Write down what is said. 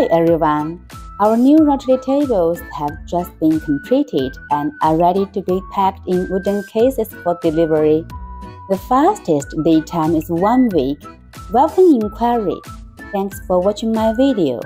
Hi everyone! Our new rotary tables have just been completed and are ready to be packed in wooden cases for delivery. The fastest lead time is one week. Welcome inquiry. Thanks for watching my video.